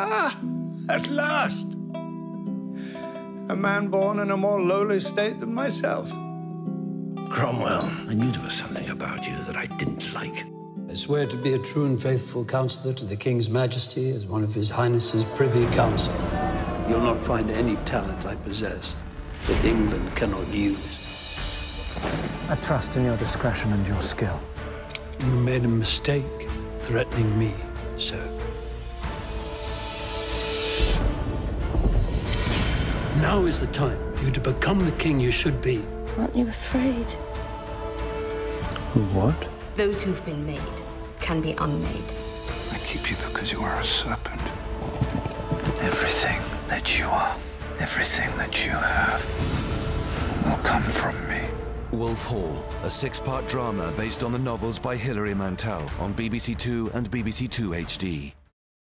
Ah, at last. A man born in a more lowly state than myself. Cromwell, I knew there was something about you that I didn't like. I swear to be a true and faithful counselor to the King's Majesty as one of His Highness's Privy Council. You'll not find any talent I possess that England cannot use. I trust in your discretion and your skill. You made a mistake threatening me, sir. Now is the time for you to become the king you should be. Aren't you afraid? What? Those who've been made can be unmade. I keep you because you are a serpent. Everything that you are, everything that you have, will come from me. Wolf Hall, a six-part drama based on the novels by Hilary Mantel on BBC Two and BBC Two HD.